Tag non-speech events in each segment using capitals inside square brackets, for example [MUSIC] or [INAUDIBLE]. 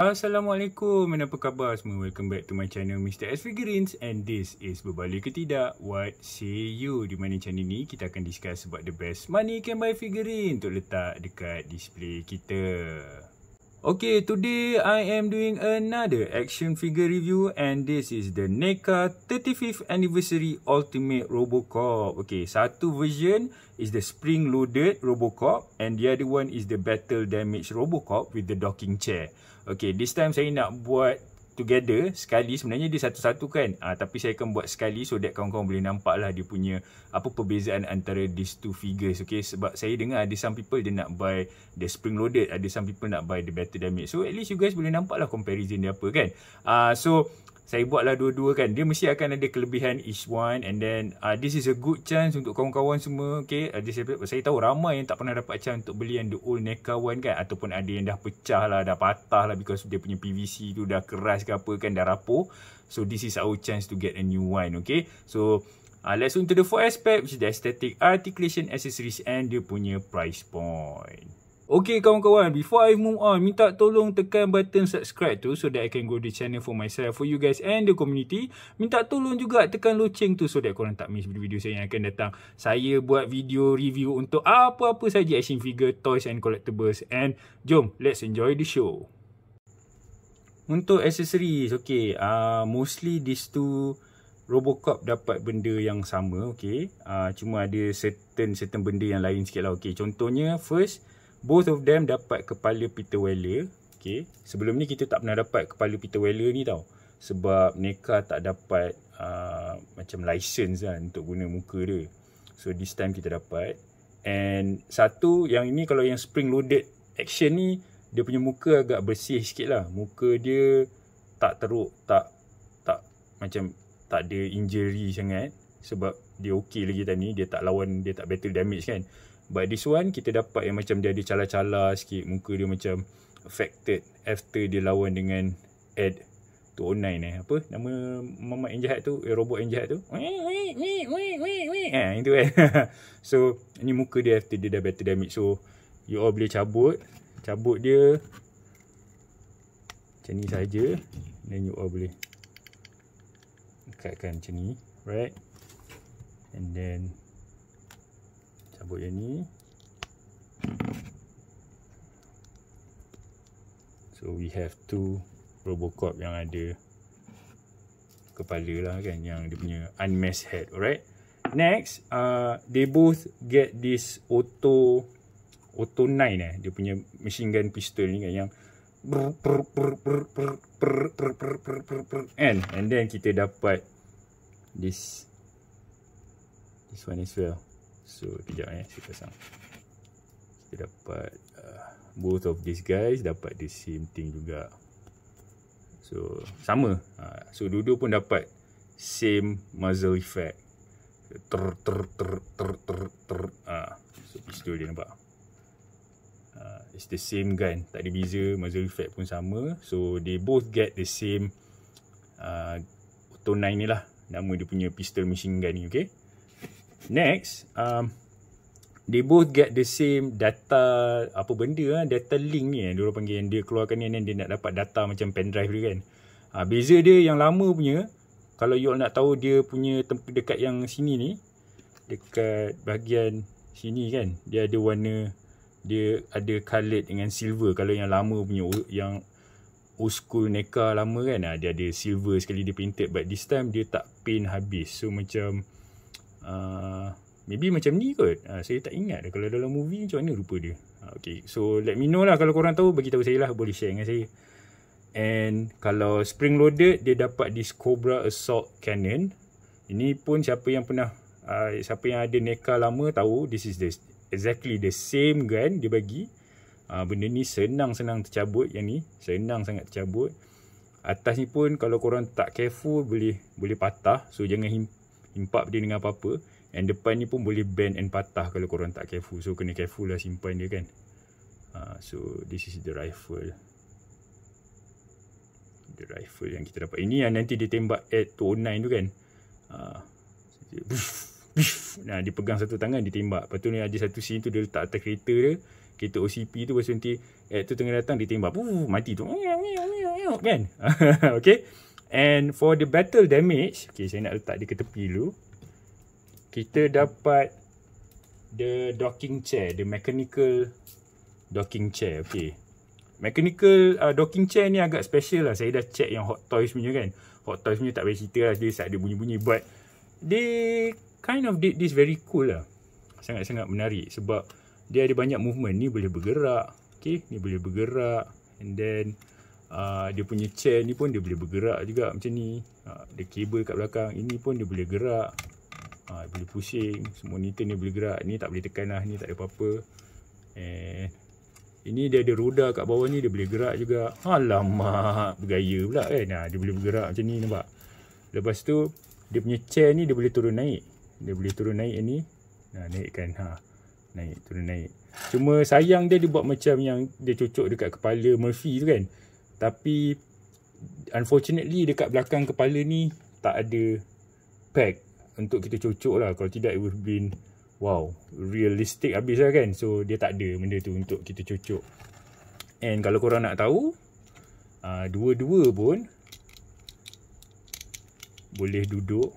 Assalamualaikum, apa khabar semua? Welcome back to my channel Mr. S Figurines and this is Berbalik ke Tidak What Say You Di mana channel ni kita akan discuss about the best money can buy figurine untuk letak dekat display kita. Okay, today I am doing another action figure review and this is the NECA 35th Anniversary Ultimate Robocop. Okay, satu version is the spring loaded Robocop and the other one is the battle damage Robocop with the docking chair. Okay, this time saya nak buat together sekali. Sebenarnya dia satu-satu kan? Uh, tapi saya akan buat sekali so that kawan-kawan boleh nampak lah dia punya apa perbezaan antara these two figures okay sebab saya dengar ada some people dia nak buy the spring loaded ada some people nak buy the battle damage. So at least you guys boleh nampak lah comparison dia apa kan? Uh, so saya buatlah dua-dua kan. Dia mesti akan ada kelebihan each one and then uh, this is a good chance untuk kawan-kawan semua okay? Uh, saya, saya tahu ramai yang tak pernah dapat chance untuk beli yang the old NECA one kan? Ataupun ada yang dah pecah lah dah patah lah because dia punya PVC tu dah keras ke apa kan? Dah rapuh. So this is our chance to get a new one okay? So uh, let's go into the fourth aspect which is the aesthetic articulation accessories and dia punya price point Okay kawan-kawan, before I move on, minta tolong tekan button subscribe tu so that I can grow the channel for myself, for you guys and the community. Minta tolong juga tekan loceng tu so that korang tak miss video-video saya yang akan datang. Saya buat video review untuk apa-apa saja action figure, toys and collectibles. And jom, let's enjoy the show. Untuk accessories, okay, uh, mostly these two Robocop dapat benda yang sama, okay. Uh, cuma ada certain certain benda yang lain sikit lah, okay. Contohnya, first, Both of them dapat kepala Peter Weller. Okay. Sebelum ni kita tak pernah dapat kepala Peter Weller ni tau. Sebab NECA tak dapat uh, macam license kan untuk guna muka dia. So this time kita dapat. And satu yang ini kalau yang spring loaded action ni dia punya muka agak bersih sikit lah. Muka dia tak teruk, tak tak macam tak ada injury sangat. Sebab dia okey lagi tadi. Dia tak lawan, dia tak battle damage kan. But this one kita dapat yang macam dia ada cala-cala sikit. Muka dia macam affected after dia lawan dengan Ed 209 eh. Apa? Nama mama yang jahat tu? Eh, Robot yang jahat tu? Eh itu kan [LAUGHS] So ni muka dia after dia dah better damage. So you all boleh cabut. Cabut dia. Macam ni saja. Then you all boleh Dekatkan macam ni. Right And then cabut yang ni so we have two robocop yang ada kepala lah kan yang dia punya unmasked head alright next uh, they both get this auto auto 9 eh dia punya machine gun pistol ni kan yang and and then kita dapat this this one as well So kejap eh saya pasang Kita dapat uh, Both of these guys dapat the same thing juga. So sama. Uh, So dua-dua pun dapat Same muzzle effect. Ter ter ter ter ter ter. Uh, So pistol dia nampak. Uh, It's the same gun. Tak ada beza Muzzle effect pun sama. So they both get the same uh, Auto 9 ni lah. Nama dia punya pistol machine gun ni okay Next, um, they both get the same data, apa benda lah, data link ni eh, diorang panggil yang dia keluarkan ni, and dia nak dapat data macam pendrive dia kan. Uh, beza dia yang lama punya, kalau you all nak tahu dia punya tempat dekat yang sini ni, dekat bahagian sini kan, dia ada warna, dia ada colored dengan silver. Kalau yang lama punya, yang old school NECA lama kan, uh, dia ada silver sekali dia painted, but this time dia tak paint habis. So macam, uh, maybe macam ni kot. Uh, saya tak ingat kalau dalam movie macam mana rupa dia. Uh, okay. So let me know lah. Kalau korang tahu bagi tahu saya lah. Boleh share dengan saya. And kalau spring loaded dia dapat this cobra assault cannon. Ini pun siapa yang pernah uh, siapa yang ada NECA lama tahu this is the exactly the same gun dia bagi. Uh, benda ni senang-senang tercabut yang ni. Senang sangat tercabut. Atas ni pun kalau korang tak careful boleh boleh patah. So jangan himpan impak dia dengan apa-apa and depan ni pun boleh bend and patah kalau korang tak careful. So kena careful lah simpan dia kan. Uh, so this is the rifle. The rifle yang kita dapat. Ini yang nanti dia tembak at 209 tu kan. Uh, nah dia pegang satu tangan dia tembak. Lepas tu ni ada satu scene tu dia letak atas kereta dia. Kereta OCP tu pasal nanti ad tu tengah datang dia tembak. Mati tu. Kan? [LAUGHS] Okay and for the battle damage okay saya nak letak dia ke tepi dulu. Kita dapat the docking chair the mechanical docking chair okay. Mechanical uh, docking chair ni agak special lah. Saya dah check yang hot toys punya kan. Hot toys punya tak payah cerita lah. Dia ada bunyi-bunyi. But they kind of did this very cool lah. Sangat-sangat menarik sebab dia ada banyak movement. Ni boleh bergerak okay. Ni boleh bergerak. And then uh, dia punya chair ni pun dia boleh bergerak juga macam ni. Ada kabel kat belakang ini pun dia boleh gerak. Uh, boleh pusing semua monitor ni boleh gerak. Ni tak boleh tekan lah ni tak ada apa-apa. And ini dia ada roda kat bawah ni dia boleh gerak juga. Alamak bergaya pula kan? Nah, dia boleh bergerak macam ni nampak? Lepas tu dia punya chair ni dia boleh turun naik. Dia boleh turun naik ni. Nah, naikkan ha. Naik turun naik. Cuma sayang dia dia buat macam yang dia cocok dekat kepala Murphy tu kan tapi unfortunately dekat belakang kepala ni tak ada pack untuk kita cocok lah. Kalau tidak it would have been wow realistic habis lah kan. So dia tak ada benda tu untuk kita cocok and kalau korang nak tahu uh, dua-dua pun boleh duduk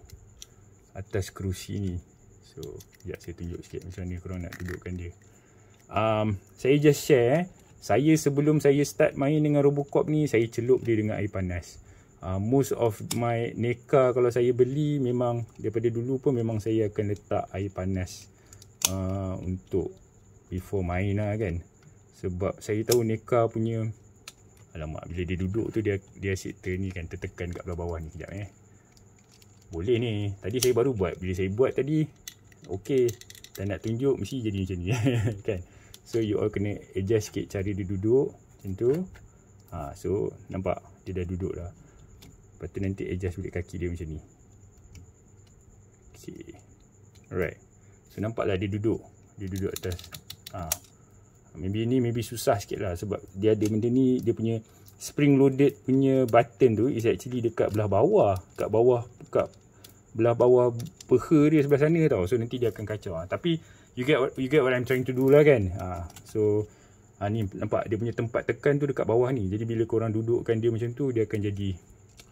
atas kerusi ni. So, sekejap saya tunjuk sikit macam mana korang nak dudukkan dia. Um, saya just share, saya sebelum saya start main dengan Robocop ni, saya celup dia dengan air panas. Uh, most of my NECA kalau saya beli memang daripada dulu pun memang saya akan letak air panas uh, untuk before main lah kan. Sebab saya tahu NECA punya, alamak bila dia duduk tu dia dia asyik ni kan tertekan kat belah bawah ni. Sekejap eh. Boleh ni. Tadi saya baru buat. Bila saya buat tadi, okey tak nak tunjuk mesti jadi macam ni [LAUGHS] kan so you all kena adjust sikit cara dia duduk macam tu. Ha, so nampak? Dia dah duduk dah. Lepas tu nanti adjust balik kaki dia macam ni. Okay. alright. So nampak lah dia duduk. Dia duduk atas. Ha. maybe ni maybe susah sikit lah sebab dia ada benda ni dia punya spring loaded punya button tu is actually dekat belah bawah. Kat bawah kat belah bawah peha dia sebelah sana tau. So nanti dia akan kacau. Ha. tapi you get what, you get what I'm trying to do lah kan? Ha. so ha, ni nampak dia punya tempat tekan tu dekat bawah ni. Jadi bila korang dudukkan dia macam tu dia akan jadi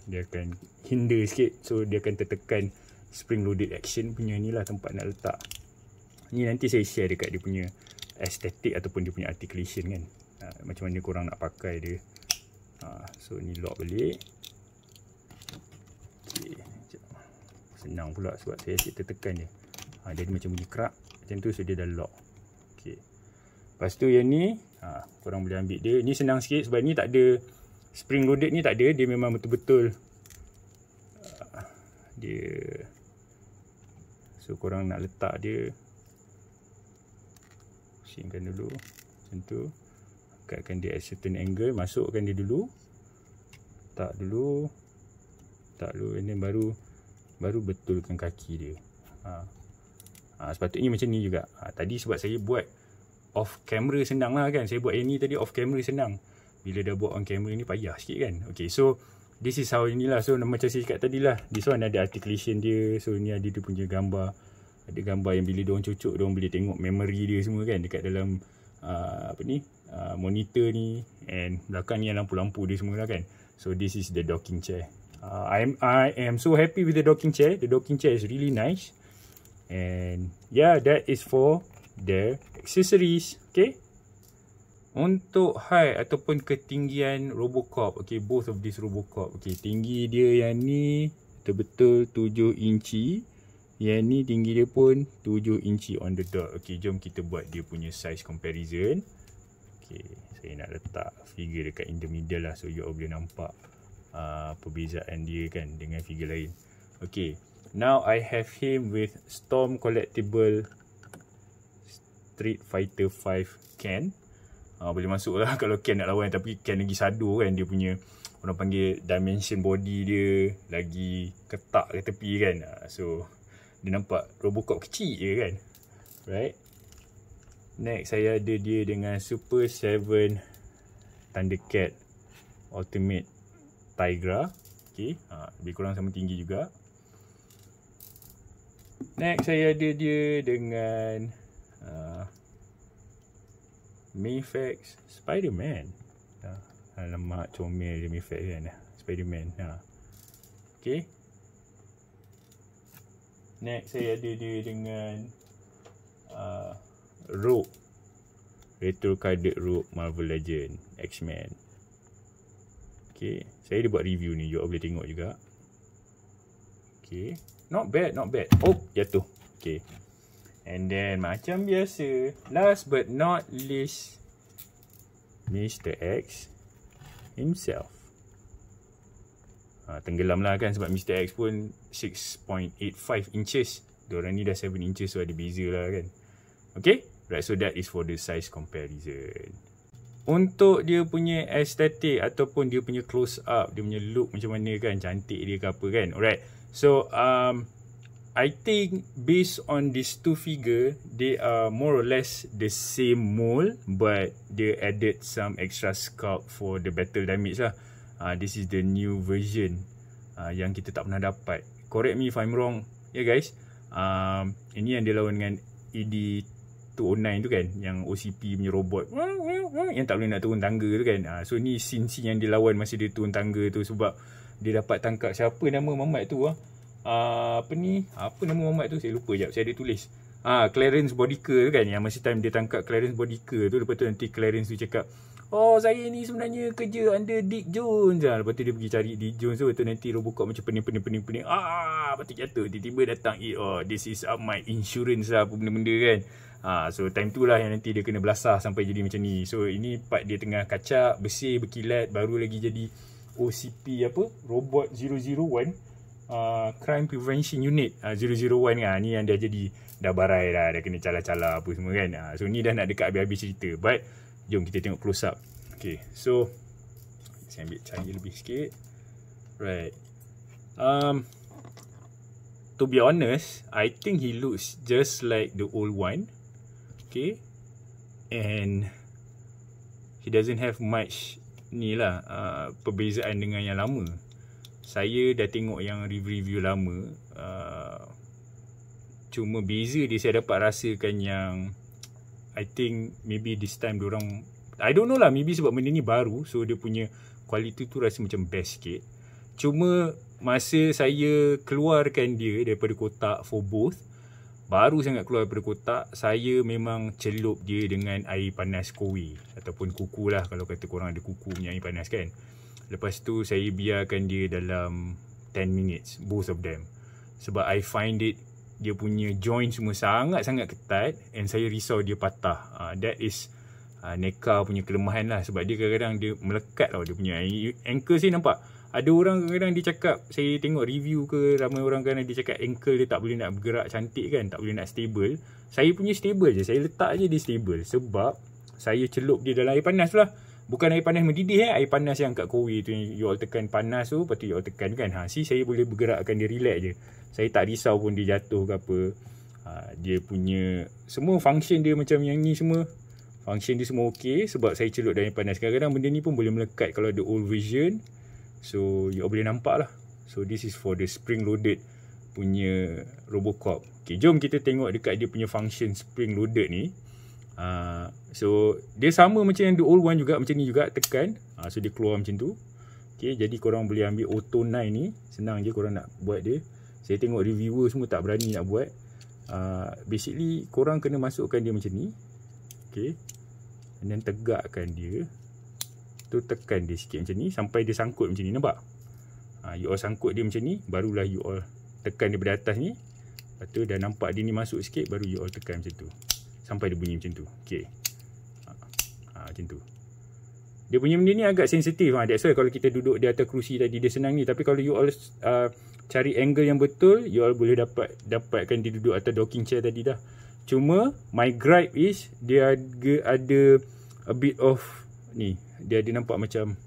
dia akan hinder sikit. So dia akan tertekan spring loaded action punya ni lah tempat nak letak. Ni nanti saya share dekat dia punya aesthetic ataupun dia punya articulation kan? Ha, macam mana korang nak pakai dia. Ha, so ni lock balik. Senang pula sebab saya asyik tertekan je ha, dia macam bunyi kerak macam tu so dia dah lock. Ok lepas tu yang ni ha, korang boleh ambil dia. Ni senang sikit sebab ni tak ada spring loaded ni tak ada. Dia memang betul-betul uh, dia so korang nak letak dia pusingkan dulu macam tu. Angkatkan dia at certain angle masukkan dia dulu. Tak dulu tak dulu and then baru baru betulkan kaki dia. Ha. Ha, sepatutnya macam ni juga. Ha, tadi sebab saya buat off camera senang lah kan. Saya buat yang ni tadi off camera senang. Bila dah buat on camera ni payah sikit kan. Okay so this is how inilah. So macam saya cakap tadi lah. This one ada articulation dia. So ni ada dia punya gambar. Ada gambar yang bila diorang cucuk diorang boleh tengok memory dia semua kan. Dekat dalam uh, apa ni uh, monitor ni. And belakang ni lampu-lampu dia semua lah kan. So this is the docking chair uh, I am I am so happy with the docking chair. The docking chair is really nice. And yeah, that is for the accessories. Okay. Untuk height ataupun ketinggian Robocop. Okay, both of this Robocop. Okay, tinggi dia yang ni betul-betul 7 inci. Yang ni tinggi dia pun 7 inci on the dot. Okay, jom kita buat dia punya size comparison. Okay, saya nak letak figure dekat in the middle lah so you all boleh nampak uh, perbezaan dia kan dengan figure lain. Okay, now I have him with Storm Collectible Street Fighter 5 Ken. Uh, boleh masuk lah [LAUGHS] kalau Ken nak lawan tapi Ken lagi sadu kan dia punya orang panggil dimension body dia lagi ketak ke tepi kan. Uh, so dia nampak Robocop kecil je kan. Right. Next saya ada dia dengan Super 7 Thundercat Ultimate Tigra okay. ha, Lebih kurang sama tinggi juga Next saya ada dia dengan uh, Mayfax Spider-Man. Ha. Alamak comel dia Mayfax kan. Spider-Man. Ha. Okay. Next saya ada dia dengan uh, Rogue. Retro carded Rogue Marvel Legend. X-Men. Okay. Saya ada buat review ni. You boleh tengok juga. Okay. Not bad, not bad. Oh, jatuh. Okay. And then macam biasa. Last but not least. Mr. X. Himself. Ha, tenggelam lah kan sebab Mr. X pun 6.85 inches. Diorang ni dah 7 inches so ada beza lah kan. Okay. Right, so that is for the size comparison untuk dia punya estetik ataupun dia punya close up, dia punya look macam mana kan, cantik dia ke apa kan. Alright. So um I think based on these two figure, they are more or less the same mold but they added some extra sculpt for the battle damage lah. Uh, this is the new version uh, yang kita tak pernah dapat. Correct me if I'm wrong. Yeah guys. Um, ini yang dia lawan dengan ED 209 tu kan yang OCP punya robot yang tak boleh nak turun tangga tu kan ha, so ni scene-scene yang dia lawan masa dia turun tangga tu sebab dia dapat tangkap siapa nama mamat tu ah uh, apa ni apa nama mamat tu saya lupa jap saya ada tulis ah Clarence Bodiker tu kan yang masa time dia tangkap Clarence Bodiker tu lepas tu nanti Clarence tu cakap Oh saya ni sebenarnya kerja under Dick Jones lah. Lepas tu dia pergi cari Dick Jones tu. Lepas tu nanti Robocop macam pening-pening-pening-pening. Ah, lepas tu jatuh. Tiba-tiba datang. Oh, this is up my insurance lah. Apa benda-benda kan. Ha, so time tu lah yang nanti dia kena belasah sampai jadi macam ni. So ini part dia tengah kacak, bersih, berkilat, baru lagi jadi OCP apa? Robot 001 uh, Crime Prevention Unit uh, 001 kan. Ni yang dia jadi dah barai dah, dah kena cala-cala apa semua kan. Ha, so ni dah nak dekat habis-habis cerita. But jom kita tengok close up. Okay, so saya ambil cahaya lebih sikit. Right. Um, to be honest, I think he looks just like the old one. Okay And He doesn't have much Ni lah uh, Perbezaan dengan yang lama. Saya dah tengok yang review-review lama uh, Cuma beza dia saya dapat rasakan yang I think maybe this time orang I don't know lah maybe sebab benda ni baru So dia punya quality tu rasa macam best sikit. Cuma masa saya keluarkan dia daripada kotak for both baru sangat keluar daripada kotak saya memang celup dia dengan air panas kowe ataupun kuku lah kalau kata korang ada kuku punya air panas kan. Lepas tu saya biarkan dia dalam 10 minutes both of them. Sebab I find it dia punya joint semua sangat-sangat ketat and saya risau dia patah. Uh, that is uh, Neka punya kelemahan lah. Sebab dia kadang-kadang dia melekat tau dia punya ankle saya nampak ada orang kadang-kadang dia cakap saya tengok review ke ramai orang kadang dia cakap ankle dia tak boleh nak bergerak cantik kan tak boleh nak stable. Saya punya stable je saya letak je dia stable sebab saya celup dia dalam air panas lah. Bukan air panas mendidih eh. Air panas yang kat kowe tu you all tekan panas tu lepas tu you all tekan kan. Ha si saya boleh bergerakkan dia relax je. Saya tak risau pun dia jatuh ke apa. Ha, dia punya semua function dia macam yang ni semua. Function dia semua okey sebab saya celup dalam air panas. Kadang-kadang benda ni pun boleh melekat kalau ada old version So you boleh nampak lah. So this is for the spring loaded punya Robocop. Okay jom kita tengok dekat dia punya function spring loaded ni. Uh, So dia sama macam yang the old one juga macam ni juga tekan. Uh, So dia keluar macam tu. Okay jadi korang boleh ambil auto 9 ni. Senang je korang nak buat dia. Saya tengok reviewer semua tak berani nak buat. Uh, Basically korang kena masukkan dia macam ni. Okay. And then tegakkan dia tu tekan dia sikit macam ni sampai dia sangkut macam ni nampak? Ha, you all sangkut dia macam ni barulah you all tekan dia dari atas ni. Lepas tu dah nampak dia ni masuk sikit baru you all tekan macam tu. Sampai dia bunyi macam tu. Ok. Ha, ha, macam tu. Dia punya benda ni agak sensitif ha. that's why kalau kita duduk di atas kerusi tadi dia senang ni. Tapi kalau you all uh, cari angle yang betul you all boleh dapat dapatkan dia duduk atas docking chair tadi dah. Cuma my gripe is dia ada a bit of ni dia dia nampak macam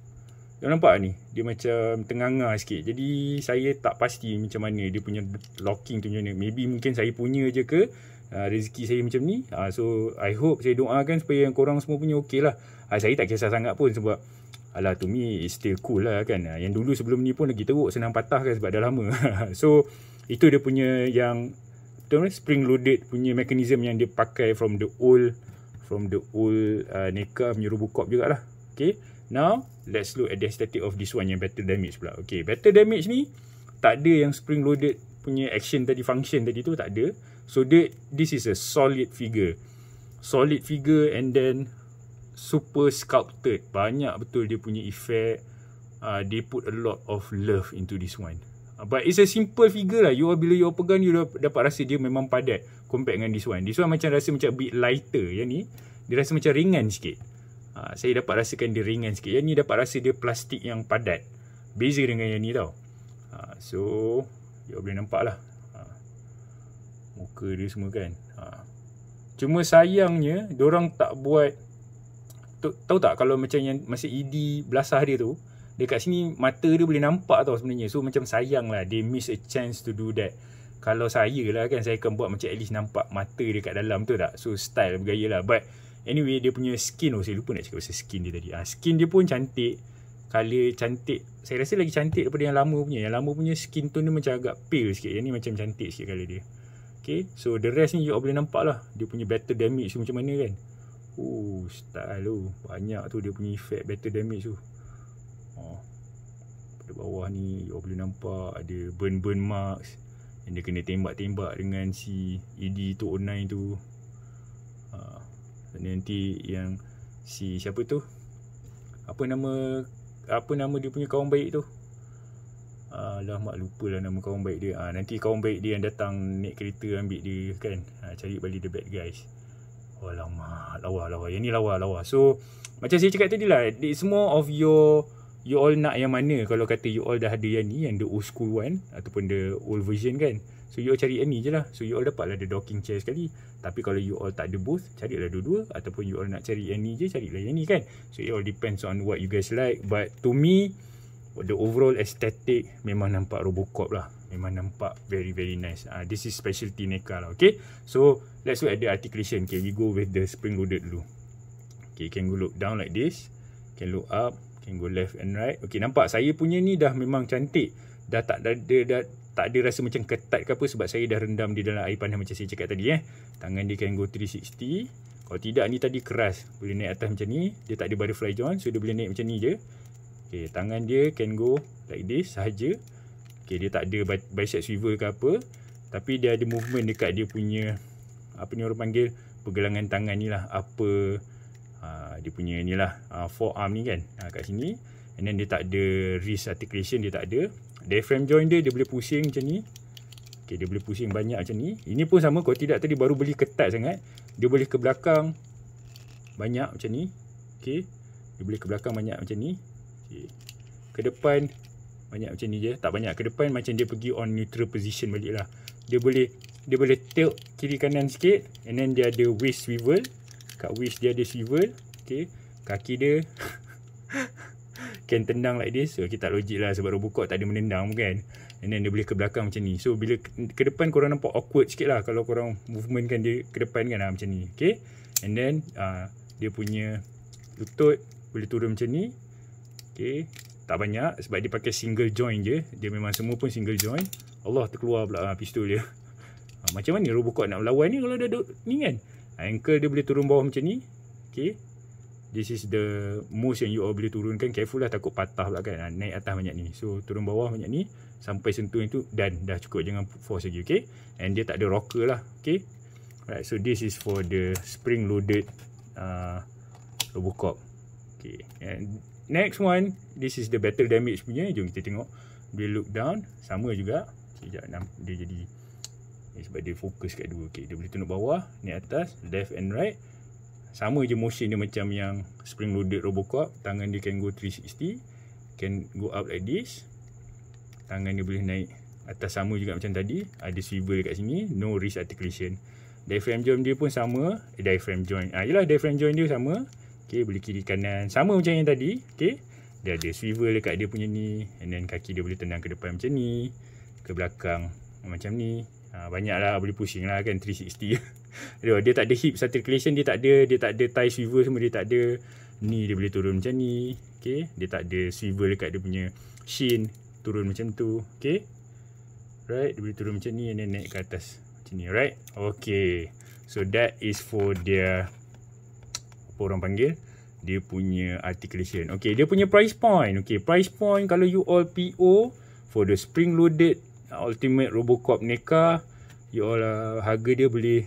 Kau nampak ni Dia macam tengah-ngah sikit. Jadi saya tak pasti macam mana Dia punya locking tu macam mana. Maybe mungkin saya punya je ke uh, Rezeki saya macam ni. Uh, So I hope Saya doakan supaya yang korang semua punya okey lah. Uh, Saya tak kisah sangat pun sebab Alah to me it's still cool lah kan. Uh, Yang dulu sebelum ni pun lagi teruk Senang patah kan sebab dah lama. [LAUGHS] So itu dia punya yang spring loaded punya mechanism yang dia pakai from the old from the old uh, NECA punya Robocop jugalah. Okay. Now, let's look at the aesthetic of this one yang better damage pula. Okay, better damage ni tak ada yang spring loaded punya action tadi, function tadi tu tak ada. So, dia, this is a solid figure. Solid figure and then super sculpted. Banyak betul dia punya effect. Uh, they put a lot of love into this one. Uh, but it's a simple figure lah. You all, bila you pegang, you dapat rasa dia memang padat compare dengan this one. This one macam rasa macam a bit lighter. Yang ni, dia rasa macam ringan sikit. Ha, saya dapat rasakan dia ringan sikit. Yang ni dapat rasa dia plastik yang padat. Beza dengan yang ni tau. Ha, so, you boleh nampak lah. Ha, muka dia semua kan. Ha. Cuma sayangnya, orang tak buat... Tahu tak kalau macam yang masa ED belasah dia tu, dekat sini mata dia boleh nampak tau sebenarnya. So, macam sayang lah. They miss a chance to do that. Kalau saya lah kan, saya akan buat macam at least nampak mata dia kat dalam tu tak? So, style bergaya lah. But, Anyway dia punya skin oh saya lupa nak cakap pasal skin dia tadi. Ah skin dia pun cantik. Color cantik. Saya rasa lagi cantik daripada yang lama punya. Yang lama punya skin tone dia macam agak pale sikit. Yang ni macam cantik sikit color dia. Okay. So the rest ni you boleh nampak lah. Dia punya better damage tu macam mana kan. Oh style tu. Banyak tu dia punya effect better damage tu. Oh. Pada bawah ni you boleh nampak ada burn-burn marks. Yang dia kena tembak-tembak dengan si ED209 tu. Nanti yang si siapa tu? Apa nama apa nama dia punya kawan baik tu? Alah mak lupa lah nama kawan baik dia. Ah nanti kawan baik dia yang datang naik kereta ambil dia kan. Ha, cari balik the bad guys. Lama, lawa lawa. Yang ni lawa lawa. So macam saya cakap tadi lah, it's more of your you all nak yang mana kalau kata you all dah ada yang ni yang the old school one ataupun the old version kan. So you all cari ni je lah. So you all dapat lah the docking chair sekali. Tapi kalau you all tak ada booth Carilah dua-dua. Ataupun you all nak cari ni je Carilah yang ni kan. So it all depends on what you guys like. But to me The overall aesthetic Memang nampak Robocop lah. Memang nampak very very nice. Uh, This is specialty NECA lah okay? So let's look at the articulation. Okay we go with the spring loaded dulu Okay can go look down like this. Can look up. Can go left and right. Okay nampak saya punya ni dah memang cantik. Dah tak ada dah, dah, tak ada rasa macam ketat ke apa sebab saya dah rendam di dalam air panas macam saya cakap tadi eh. Tangan dia can go 360. Kalau tidak ni tadi keras. Boleh naik atas macam ni. Dia tak ada butterfly joint so dia boleh naik macam ni je. Okay, tangan dia can go like this sahaja. Okay, dia tak ada bicep swivel ke apa. Tapi dia ada movement dekat dia punya apa ni orang panggil pergelangan tangan ni lah. Apa uh, dia punya ni lah uh, forearm ni kan. Uh, kat sini. And then dia tak ada wrist articulation dia tak ada diaphragm joint dia dia boleh pusing macam ni. Okay, dia boleh pusing banyak macam ni. Ini pun sama kalau tidak tadi baru beli ketat sangat. Dia boleh ke belakang banyak macam ni. Okay. dia boleh ke belakang banyak macam ni. Okay. ke depan banyak macam ni je. Tak banyak ke depan macam dia pergi on neutral position balik lah dia boleh dia boleh tilt kiri kanan sikit and then dia ada waist swivel. Kat waist dia ada swivel. Okay. kaki dia [LAUGHS] can tendang like this so kita tak logik lah sebab Robocop tak ada menendang kan. And then dia boleh ke belakang macam ni. So bila ke depan korang nampak awkward sikit lah kalau korang movement kan dia ke depan kan lah, macam ni okay. And then uh, dia punya lutut boleh turun macam ni okay. Tak banyak sebab dia pakai single joint je. Dia memang semua pun single joint. Allah terkeluar pula uh, pistol dia. Uh, [LAUGHS] macam mana Robocop nak melawan ni kalau dia duduk ni kan? Ankle dia boleh turun bawah macam ni okay this is the most yang you all boleh turunkan. Careful lah takut patah pula kan. Ha, naik atas banyak ni. So turun bawah banyak ni sampai sentuh itu dan dah cukup jangan force lagi okay? And dia tak ada rocker lah okay? Right so this is for the spring loaded uh, Robocop. Okay and next one this is the better damage punya. Jom kita tengok. Dia look down sama juga. Sekejap dia jadi sebab dia fokus kat dua okay? Dia boleh tunduk bawah naik atas left and right sama je motion dia macam yang spring loaded Robocop. Tangan dia can go 360 can go up like this. Tangan dia boleh naik atas sama juga macam tadi. Ada swivel dekat sini no wrist articulation. Diaphragm joint dia pun sama. Eh, diaphragm joint. Ah yalah diaphragm joint dia sama. Okey boleh kiri kanan. Sama macam yang tadi okey dia ada swivel dekat dia punya ni and then kaki dia boleh tendang ke depan macam ni ke belakang macam ni. Ha, banyak lah boleh pusing lah kan 360 [LAUGHS] dia, dia tak ada hip articulation dia tak ada dia tak ada thigh swivel semua dia tak ada ni dia boleh turun macam ni okay. dia tak ada swivel dekat dia punya shin turun macam tu okay. right dia boleh turun macam ni and then naik ke atas macam ni right okay so that is for their apa orang panggil dia punya articulation. Okay, dia punya price point. Okay, price point kalau you all PO for the spring loaded ultimate Robocop NECA, you all uh, harga dia boleh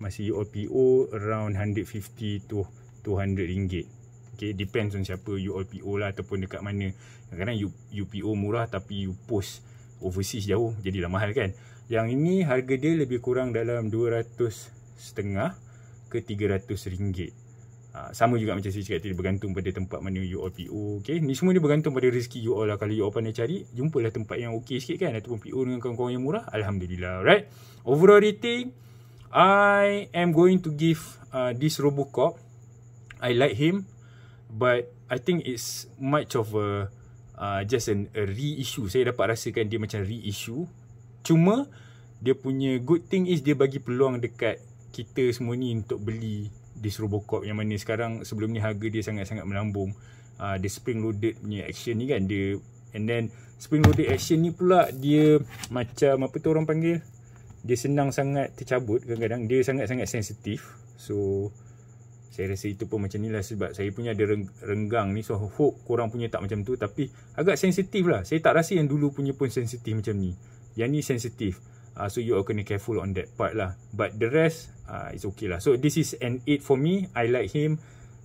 masih you all PO around 150 to 200 ringgit. Okay, depends on siapa you all PO lah ataupun dekat mana. Kadang-kadang you, you PO murah tapi you post overseas jauh, jadilah mahal kan. Yang ini harga dia lebih kurang dalam 200 setengah ke 300 ringgit. Uh, sama juga macam saya cakap tadi bergantung pada tempat mana you all PO okay? ni semua ni bergantung pada rezeki you all lah kalau you all pandai cari jumpalah tempat yang okey sikit kan ataupun PO dengan kawan-kawan yang murah Alhamdulillah right overall rating I am going to give uh, this Robocop. I like him but I think it's much of a uh, just an, a reissue. Saya dapat rasakan dia macam reissue. Cuma dia punya good thing is dia bagi peluang dekat kita semua ni untuk beli this Robocop yang mana sekarang sebelum ni harga dia sangat-sangat melambung. Uh, dia spring loaded punya action ni kan dia and then spring loaded action ni pula dia macam apa tu orang panggil dia senang sangat tercabut kadang-kadang. Dia sangat-sangat sensitif. So saya rasa itu pun macam ni lah sebab saya punya ada renggang ni. So hope korang punya tak macam tu. Tapi agak sensitif lah. Saya tak rasa yang dulu punya pun sensitif macam ni. Yang ni sensitif. Uh, so you all kena careful on that part lah. But the rest uh, it's okay lah. So this is an 8 for me. I like him.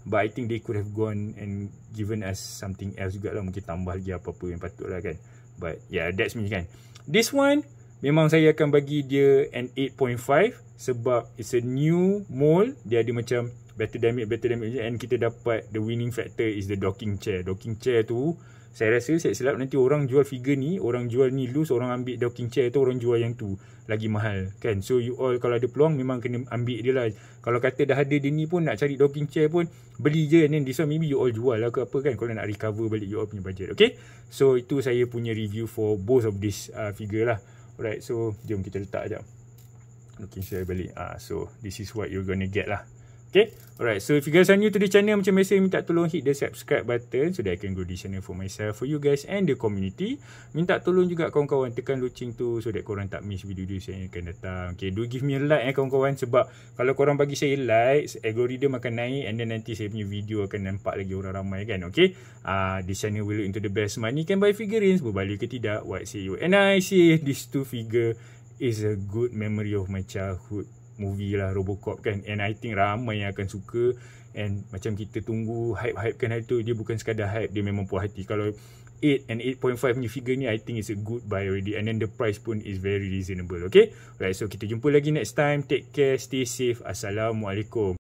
But I think they could have gone and given us something else juga lah. Mungkin tambah lagi apa-apa yang patut lah kan. But yeah that's me kan. This one memang saya akan bagi dia an 8.5 sebab it's a new mold dia ada macam better damage better damage and kita dapat the winning factor is the docking chair. Docking chair tu saya rasa saya silap nanti orang jual figure ni orang jual ni loose orang ambil docking chair tu orang jual yang tu lagi mahal kan? So you all kalau ada peluang memang kena ambil dia lah. Kalau kata dah ada dia ni pun nak cari docking chair pun beli je. And then this one maybe you all jual lah ke apa kan? Kalau nak recover balik you all punya budget okay? So itu saya punya review for both of this uh, figure lah alright so jom kita letak sekejap docking chair balik. Ah so this is what you're gonna get lah Okay. Alright. So if you guys are new to the channel, macam biasa, minta tolong hit the subscribe button so that I can grow this channel for myself, for you guys and the community. Minta tolong juga kawan-kawan tekan loceng tu so that korang tak miss video-video saya yang akan datang. Okay. Do give me a like eh kawan-kawan sebab kalau korang bagi saya like, algorithm akan naik and then nanti saya punya video akan nampak lagi orang ramai kan. Okay. Uh, this channel will look into the best money can buy figurines. Berbalik ke tidak, what say you. And I say this two figure is a good memory of my childhood movie lah Robocop kan. And I think ramai yang akan suka. And macam kita tunggu hype-hype kan hari tu dia bukan sekadar hype dia memang puas hati. Kalau 8 and 8.5 ni figure ni I think is a good buy already. And then the price pun is very reasonable okay? Right so kita jumpa lagi next time. Take care stay safe. Assalamualaikum